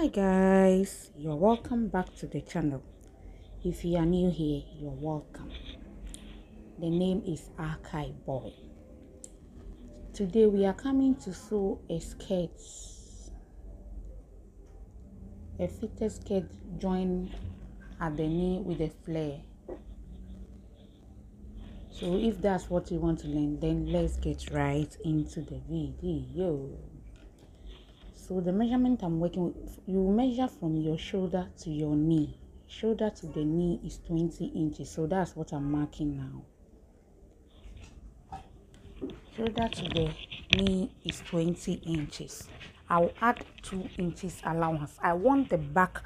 hi guys. You're welcome back to the channel. If you are new here you're welcome. The name is Akai Boye. Today we are coming to sew a skirt a fitted skirt joined at the knee with a flare. So if that's what you want to learn then let's get right into the video so the measurement i'm working with you measure from your shoulder to your knee. Shoulder to the knee is 20 inches. So that's what i'm marking now. Shoulder to the knee is 20 inches. I'll add two inches allowance. I want the back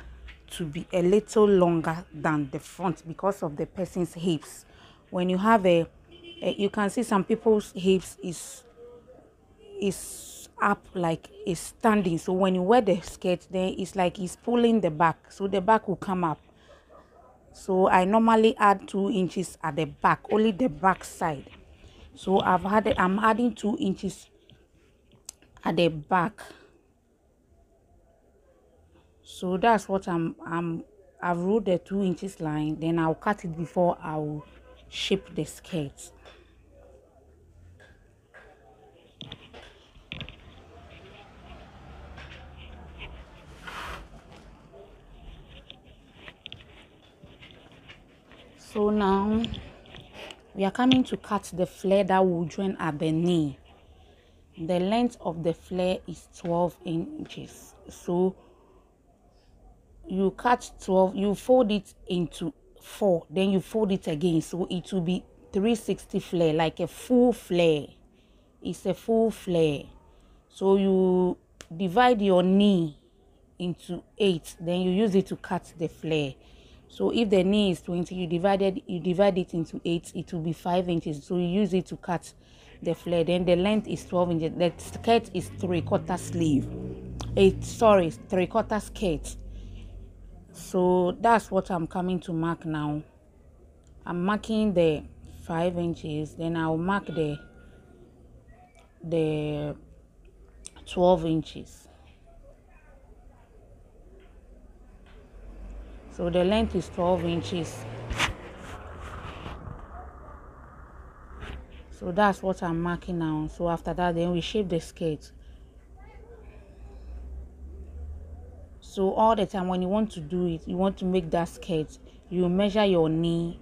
to be a little longer than the front because of the person's hips. When you have a, a you can see some people's hips is is up like is standing. So when you wear the skirt then it's like it's pulling the back. So the back will come up. So i normally add two inches at the back only the back side. So i've had i'm adding two inches at the back. So that's what i'm i'm i've ruled the two inches line. Then i'll cut it before i'll shape the skirt so now we are coming to cut the flare that will join at the knee the length of the flare is 12 inches. So you cut 12 you fold it into four then you fold it again. So it will be 360 flare like a full flare. It's a full flare. So you divide your knee into eight then you use it to cut the flare so if the knee is 20 you divided you divide it into 8 it will be 5 inches. So you use it to cut the flare. Then the length is 12 inches. The skirt is three quarter sleeve. It sorry three quarter skirt. So that's what i'm coming to mark now. I'm marking the 5 inches. Then i'll mark the the 12 inches so the length is 12 inches. So that's what i'm marking now. So after that then we shape the skirt. So all the time when you want to do it you want to make that skirt you measure your knee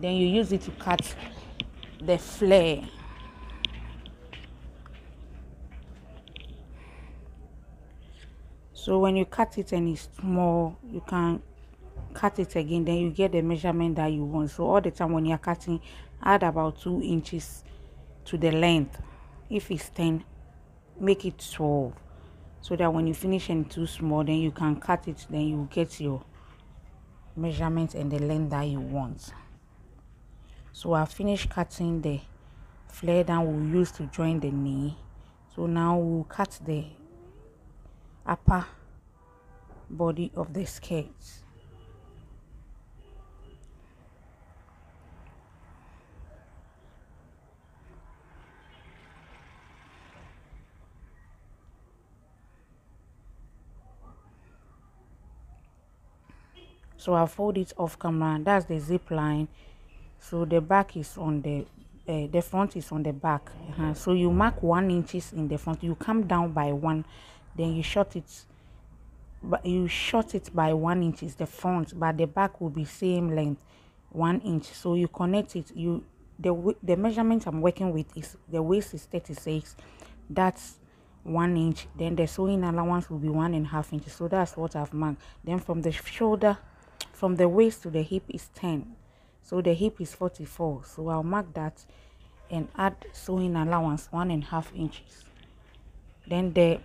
then you use it to cut the flare. So when you cut it and it's small you can cut it again then you get the measurement that you want. So all the time when you're cutting add about two inches to the length. If it's 10 make it 12 so that when you finish and too small then you can cut it then you get your measurement and the length that you want. So i finished cutting the flare that we'll use to join the knee. So now we'll cut the upper body of the skirt so i fold it off camera. That's the zip line. So the back is on the uh, the front is on the back. Uh -huh. so you mark one inches in the front. You come down by one. Then you short it but you short it by one inch is the front but the back will be same length one inch. So you connect it. You the the measurement i'm working with is the waist is 36 that's one inch. Then the sewing allowance will be one and a half inches. So that's what i've marked. Then from the shoulder from the waist to the hip is 10 so the hip is 44 so i'll mark that and add sewing allowance one and a half inches. Then the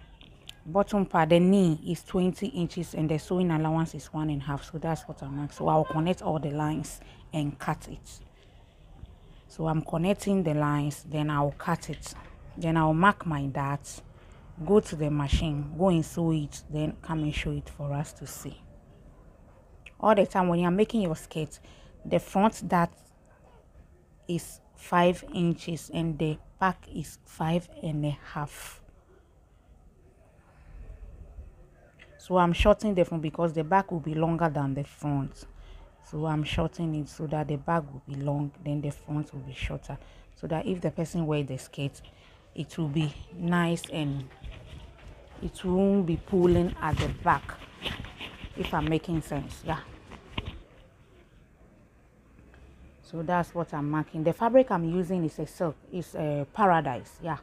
bottom part the knee is 20 inches and the sewing allowance is one and a half. So that's what i mark. So i'll connect all the lines and cut it. So i'm connecting the lines then i'll cut it. Then i'll mark my darts go to the machine go and sew it then come and show it for us to see all the time when you're making your skirt the front that is five inches and the back is five and a half. So i'm shortening the front because the back will be longer than the front. So i'm shortening it so that the back will be long then the front will be shorter. So that if the person wear the skirt it will be nice and it won't be pulling at the back if i'm making sense yeah. So that's what i'm marking. The fabric i'm using is a silk it's a paradise yeah.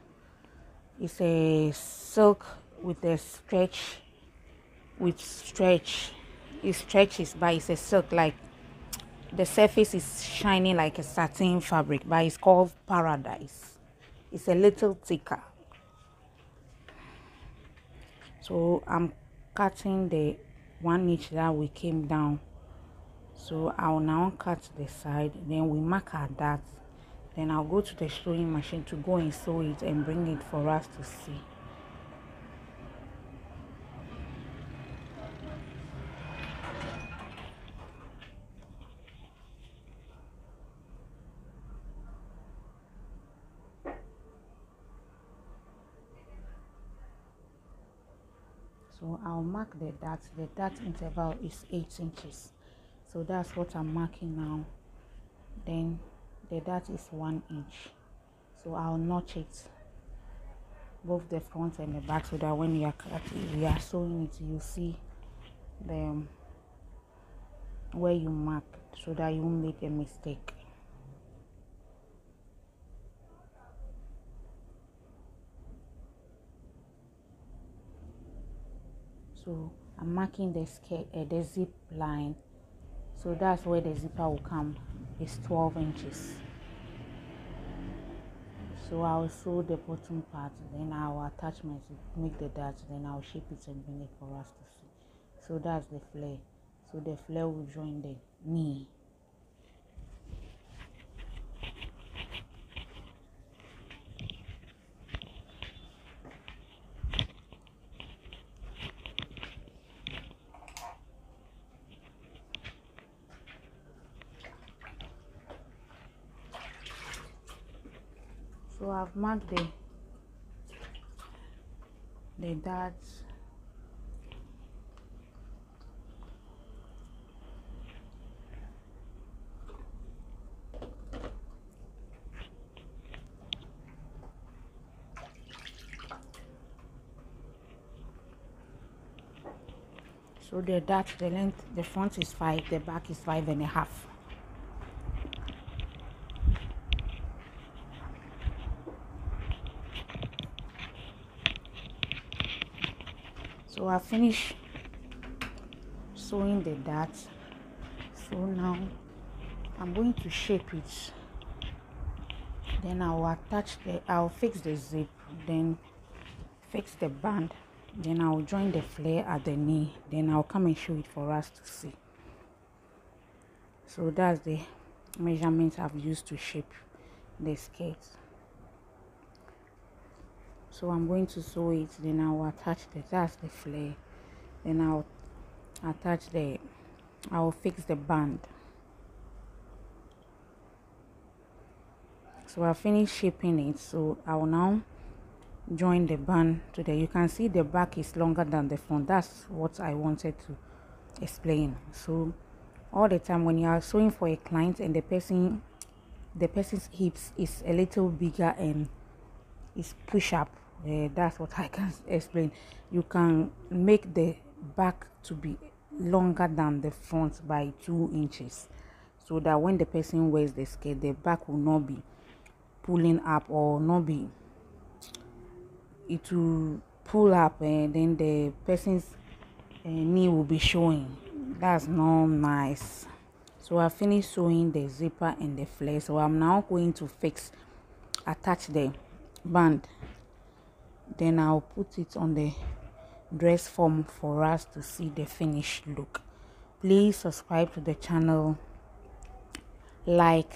It's a silk with a stretch with stretch. It stretches but it's a silk like the surface is shiny like a satin fabric but it's called paradise. It's a little thicker. So i'm cutting the one inch that we came down. So i'll now cut the side then we mark our that then i'll go to the sewing machine to go and sew it and bring it for us to see so I'll mark the dart. The dart interval is 8 inches. So that's what I'm marking now. Then the dart is 1 inch. So I'll notch it both the front and the back so that when you are we are sewing it you see the where you mark so that you won't make a mistake so I'm marking the skirt uh, the zip line. So that's where the zipper will come. It's 12 inches. So I'll sew the bottom part then I'll attach my make the dart then I'll shape it and bring it for us to see. So that's the flare. So the flare will join the knee so I've marked the the darts so the dart the length the front is five the back is five and a half so I finished sewing the dart so now I'm going to shape it. Then I'll attach the I'll fix the zip then fix the band. Then I'll join the flare at the knee. Then I'll come and show it for us to see. So that's the measurements I've used to shape the skirt so i'm going to sew it then i'll attach the that's the flare. Then i'll attach the i'll fix the band. So i finished shaping it so i will now join the band to the you can see the back is longer than the front. That's what i wanted to explain. So all the time when you are sewing for a client and the person the person's hips is a little bigger and is push up uh, that's what I can explain. You can make the back to be longer than the front by two inches so that when the person wears the skirt the back will not be pulling up or not be it will pull up and then the person's uh, knee will be showing. That's not nice. So i finished sewing the zipper and the flare so i'm now going to fix attach the band then I'll put it on the dress form for us to see the finished look. Please subscribe to the channel like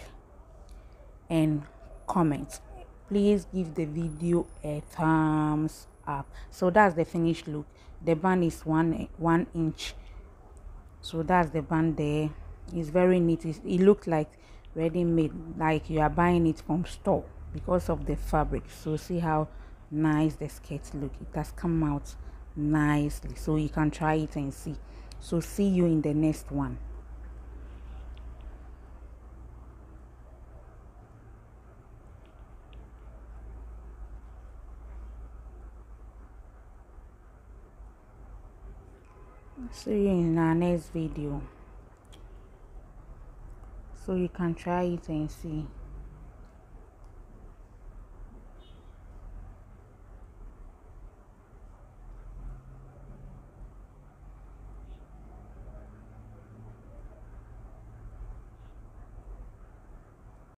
and comment. Please give the video a thumbs up. So that's the finished look. The band is one one inch. So that's the band there. It's very neat. It, it looks like ready made like you are buying it from store because of the fabric. So see how nice the skirt look it has come out nicely. So you can try it and see. So see you in the next one. See you in our next video. So you can try it and see